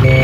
Bye.